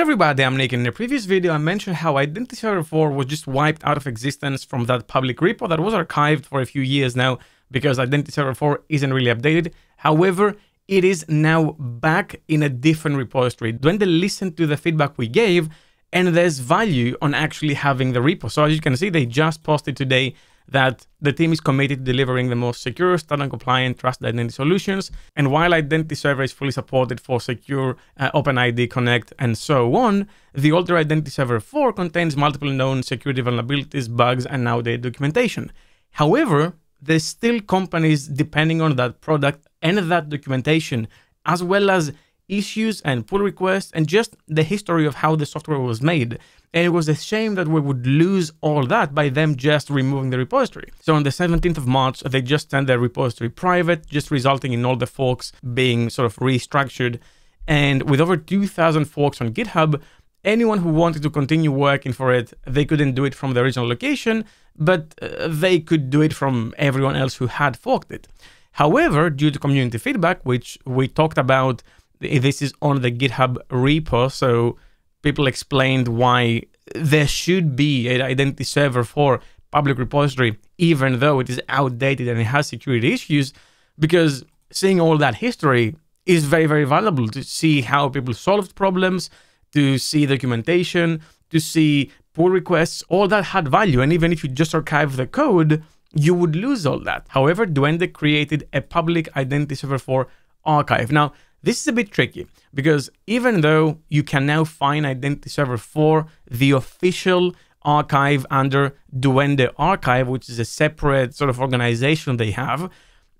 Hello everybody, I'm Nick. In the previous video, I mentioned how Identity Server 4 was just wiped out of existence from that public repo that was archived for a few years now because Identity Server 4 isn't really updated. However, it is now back in a different repository. Duende listened to the feedback we gave and there's value on actually having the repo. So as you can see, they just posted today that the team is committed to delivering the most secure, standard compliant, trusted identity solutions. And while Identity Server is fully supported for secure uh, OpenID Connect and so on, the older Identity Server 4 contains multiple known security vulnerabilities, bugs, and outdated documentation. However, there's still companies depending on that product and that documentation, as well as issues and pull requests and just the history of how the software was made. And it was a shame that we would lose all that by them just removing the repository. So on the 17th of March, they just sent the repository private, just resulting in all the forks being sort of restructured. And with over 2,000 forks on GitHub, anyone who wanted to continue working for it, they couldn't do it from the original location, but uh, they could do it from everyone else who had forked it. However, due to community feedback, which we talked about, this is on the GitHub repo, so people explained why there should be an identity server 4 public repository, even though it is outdated and it has security issues, because seeing all that history is very, very valuable to see how people solved problems, to see documentation, to see pull requests, all that had value. And even if you just archive the code, you would lose all that. However, Duende created a public identity server 4 archive. Now, this is a bit tricky because even though you can now find Identity Server 4, the official archive under Duende Archive, which is a separate sort of organization they have,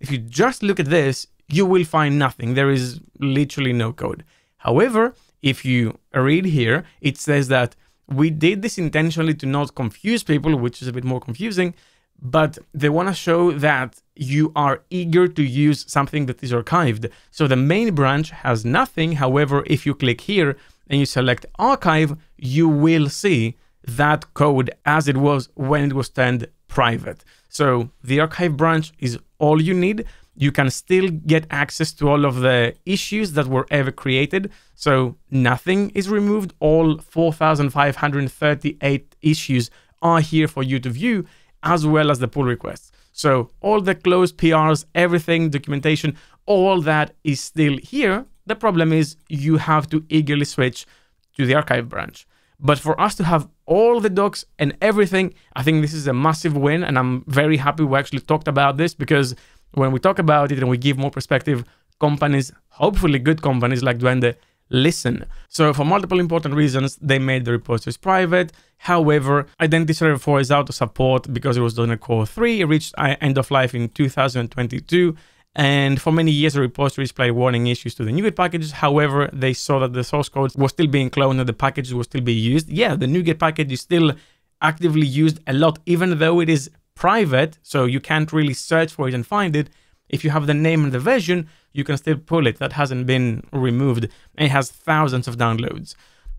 if you just look at this, you will find nothing. There is literally no code. However, if you read here, it says that we did this intentionally to not confuse people, which is a bit more confusing, but they want to show that you are eager to use something that is archived. So the main branch has nothing. However, if you click here and you select archive, you will see that code as it was when it was turned private. So the archive branch is all you need. You can still get access to all of the issues that were ever created. So nothing is removed. All 4,538 issues are here for you to view as well as the pull requests. So all the closed PRs, everything, documentation, all that is still here. The problem is you have to eagerly switch to the archive branch. But for us to have all the docs and everything, I think this is a massive win. And I'm very happy we actually talked about this because when we talk about it and we give more perspective, companies, hopefully good companies like Duende, listen. So for multiple important reasons, they made the repositories private. However, Identity Server 4 is out of support because it was done in Core 3. It reached uh, end of life in 2022. And for many years, the repository displayed warning issues to the NuGet packages. However, they saw that the source code was still being cloned and the packages were still being used. Yeah, the NuGet package is still actively used a lot, even though it is private. So you can't really search for it and find it. If you have the name and the version, you can still pull it. That hasn't been removed. It has thousands of downloads.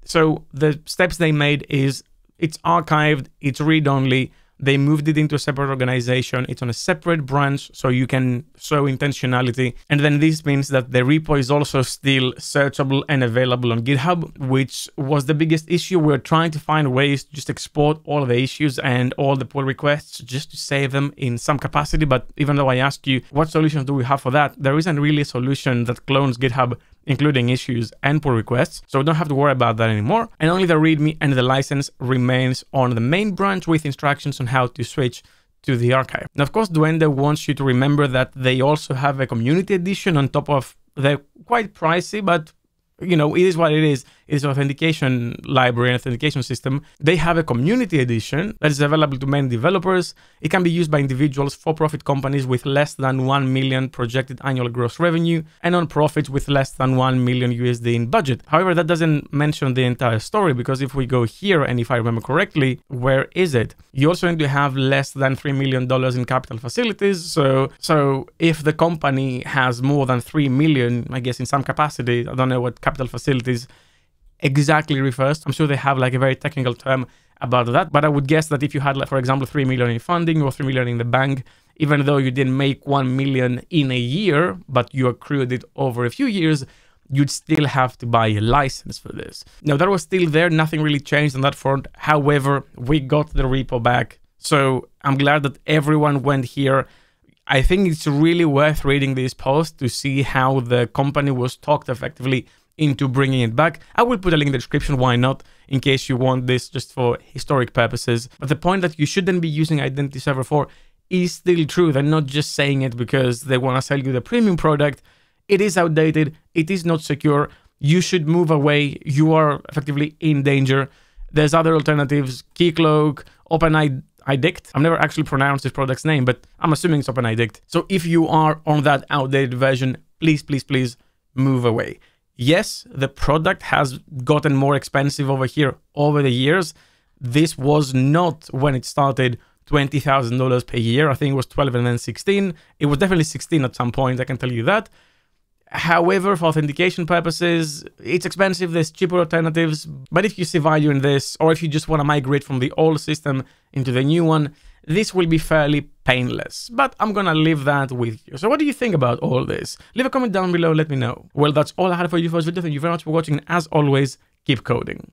So the steps they made is it's archived, it's read-only, they moved it into a separate organization. It's on a separate branch, so you can show intentionality. And then this means that the repo is also still searchable and available on GitHub, which was the biggest issue. We're trying to find ways to just export all the issues and all the pull requests just to save them in some capacity. But even though I ask you, what solutions do we have for that? There isn't really a solution that clones GitHub including issues and pull requests, so we don't have to worry about that anymore. And only the README and the license remains on the main branch with instructions on how to switch to the archive. Now, of course, Duende wants you to remember that they also have a community edition on top of the quite pricey, but you know, it is what it is. It's an authentication library and authentication system. They have a community edition that is available to many developers. It can be used by individuals, for-profit companies with less than 1 million projected annual gross revenue, and non-profits with less than 1 million USD in budget. However, that doesn't mention the entire story because if we go here, and if I remember correctly, where is it? You also need to have less than $3 million in capital facilities. So, so if the company has more than 3 million, I guess in some capacity, I don't know what capital facilities exactly refers. I'm sure they have like a very technical term about that, but I would guess that if you had, like, for example, 3 million in funding or 3 million in the bank, even though you didn't make 1 million in a year, but you accrued it over a few years, you'd still have to buy a license for this. Now, that was still there, nothing really changed on that front. However, we got the repo back. So I'm glad that everyone went here. I think it's really worth reading this post to see how the company was talked effectively into bringing it back. I will put a link in the description, why not, in case you want this just for historic purposes. But the point that you shouldn't be using Identity Server 4 is still true. They're not just saying it because they want to sell you the premium product. It is outdated, it is not secure. You should move away. You are effectively in danger. There's other alternatives, Keycloak, OpenID iDict. I've never actually pronounced this product's name, but I'm assuming it's OpenIddict. So if you are on that outdated version, please, please, please move away. Yes, the product has gotten more expensive over here over the years. This was not when it started $20,000 per year. I think it was 12 and then 16. It was definitely 16 at some point, I can tell you that. However, for authentication purposes, it's expensive. There's cheaper alternatives. But if you see value in this, or if you just want to migrate from the old system into the new one, this will be fairly painless. But I'm gonna leave that with you. So what do you think about all this? Leave a comment down below, let me know. Well, that's all I had for you for this video. Thank you very much for watching. As always, keep coding.